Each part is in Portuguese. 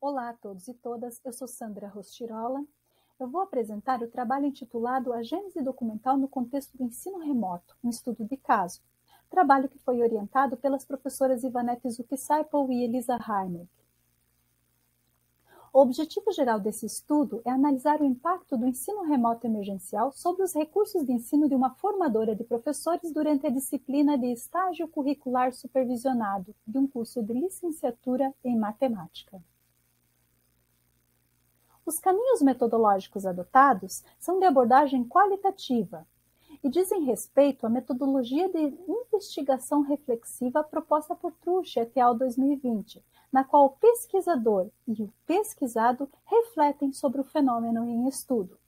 Olá a todos e todas, eu sou Sandra Rostirola. Eu vou apresentar o trabalho intitulado A Gênese Documental no Contexto do Ensino Remoto, um estudo de caso. Trabalho que foi orientado pelas professoras Ivanete Zucchisaipol e Elisa Harnick. O objetivo geral desse estudo é analisar o impacto do ensino remoto emergencial sobre os recursos de ensino de uma formadora de professores durante a disciplina de estágio curricular supervisionado de um curso de licenciatura em matemática. Os caminhos metodológicos adotados são de abordagem qualitativa e dizem respeito à metodologia de investigação reflexiva proposta por Truche et al. 2020, na qual o pesquisador e o pesquisado refletem sobre o fenômeno em estudo.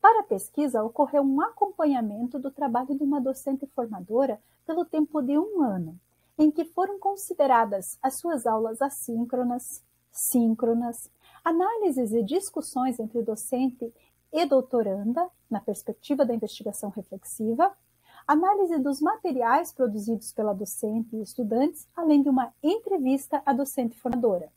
Para a pesquisa, ocorreu um acompanhamento do trabalho de uma docente formadora pelo tempo de um ano, em que foram consideradas as suas aulas assíncronas, síncronas, análises e discussões entre docente e doutoranda, na perspectiva da investigação reflexiva, análise dos materiais produzidos pela docente e estudantes, além de uma entrevista à docente formadora.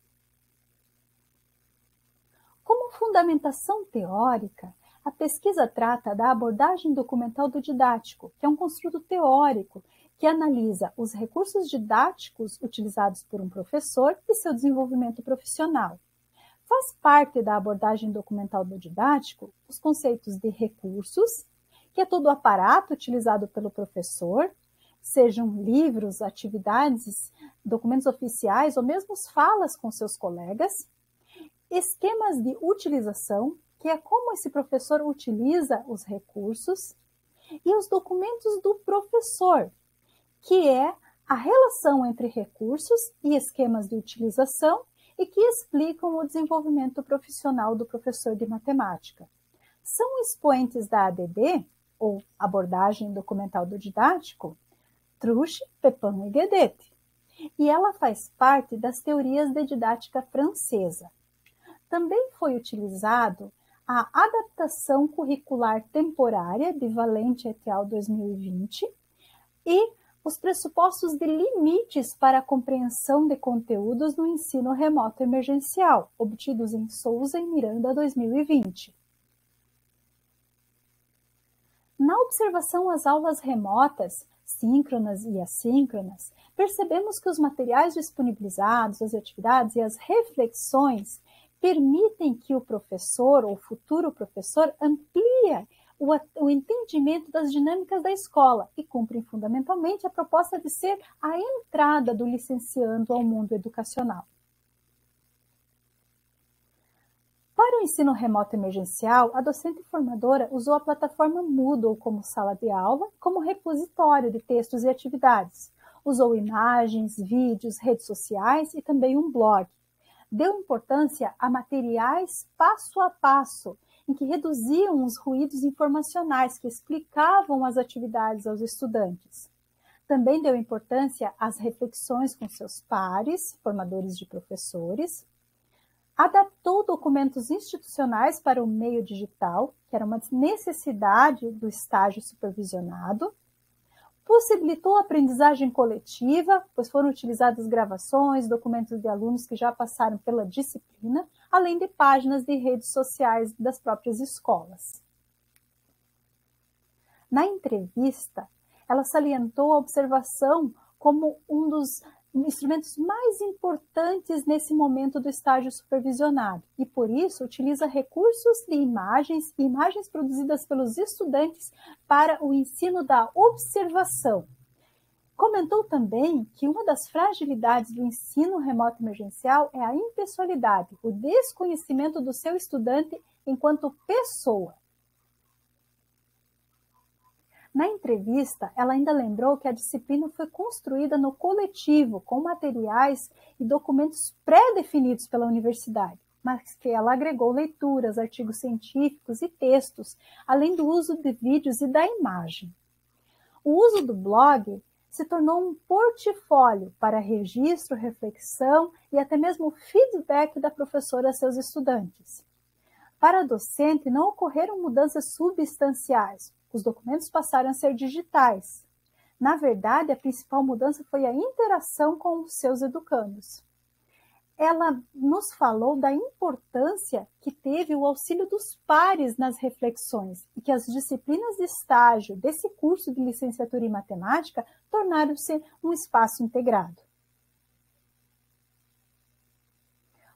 Como fundamentação teórica, a pesquisa trata da abordagem documental do didático, que é um construto teórico que analisa os recursos didáticos utilizados por um professor e seu desenvolvimento profissional. Faz parte da abordagem documental do didático os conceitos de recursos, que é todo o aparato utilizado pelo professor, sejam livros, atividades, documentos oficiais ou mesmo falas com seus colegas, esquemas de utilização, que é como esse professor utiliza os recursos, e os documentos do professor, que é a relação entre recursos e esquemas de utilização e que explicam o desenvolvimento profissional do professor de matemática. São expoentes da ADD ou abordagem documental do didático, Truche, Pepin e Guedet. E ela faz parte das teorias de didática francesa. Também foi utilizado a adaptação curricular temporária de Valente et al. 2020 e os pressupostos de limites para a compreensão de conteúdos no ensino remoto emergencial, obtidos em Souza e Miranda 2020. Na observação às aulas remotas, síncronas e assíncronas, percebemos que os materiais disponibilizados, as atividades e as reflexões permitem que o professor ou futuro professor amplie o, o, entendimento das dinâmicas da escola e cumprem fundamentalmente a proposta de ser a entrada do licenciando ao mundo educacional. Para o ensino remoto emergencial, a docente formadora usou a plataforma Moodle como sala de aula, como repositório de textos e atividades. Usou imagens, vídeos, redes sociais e também um blog. Deu importância a materiais passo a passo, em que reduziam os ruídos informacionais que explicavam as atividades aos estudantes. Também deu importância às reflexões com seus pares, formadores de professores, adaptou documentos institucionais para o meio digital, que era uma necessidade do estágio supervisionado, possibilitou a aprendizagem coletiva, pois foram utilizadas gravações, documentos de alunos que já passaram pela disciplina, além de páginas de redes sociais das próprias escolas. Na entrevista, ela salientou a observação como um dos instrumentos mais importantes nesse momento do estágio supervisionado e, por isso, utiliza recursos de imagens imagens produzidas pelos estudantes para o ensino da observação. Comentou também que uma das fragilidades do ensino remoto emergencial é a impessoalidade, o desconhecimento do seu estudante enquanto pessoa. Na entrevista, ela ainda lembrou que a disciplina foi construída no coletivo, com materiais e documentos pré-definidos pela universidade, mas que ela agregou leituras, artigos científicos e textos, além do uso de vídeos e da imagem. O uso do blog se tornou um portfólio para registro, reflexão e até mesmo feedback da professora a seus estudantes. Para a docente, não ocorreram mudanças substanciais, os documentos passaram a ser digitais. Na verdade, a principal mudança foi a interação com os seus educandos. Ela nos falou da importância que teve o auxílio dos pares nas reflexões e que as disciplinas de estágio desse curso de licenciatura em matemática tornaram-se um espaço integrado.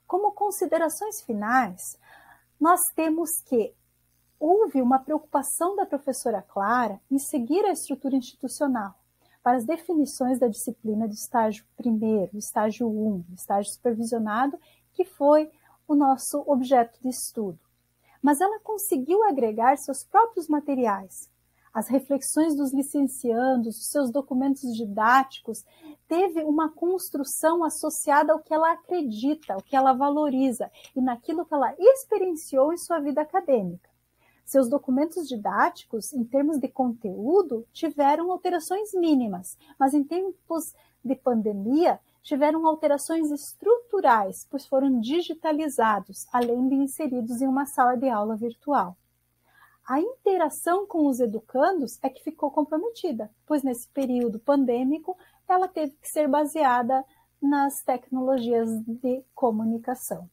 Como considerações finais, nós temos que houve uma preocupação da professora Clara em seguir a estrutura institucional para as definições da disciplina de estágio primeiro, estágio 1, um, estágio supervisionado, que foi o nosso objeto de estudo. Mas ela conseguiu agregar seus próprios materiais. As reflexões dos licenciandos, os seus documentos didáticos, teve uma construção associada ao que ela acredita, ao que ela valoriza e naquilo que ela experienciou em sua vida acadêmica. Seus documentos didáticos, em termos de conteúdo, tiveram alterações mínimas, mas em tempos de pandemia, tiveram alterações estruturais, pois foram digitalizados, além de inseridos em uma sala de aula virtual. A interação com os educandos é que ficou comprometida, pois nesse período pandêmico ela teve que ser baseada nas tecnologias de comunicação.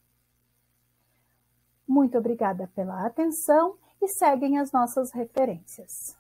Muito obrigada pela atenção e seguem as nossas referências.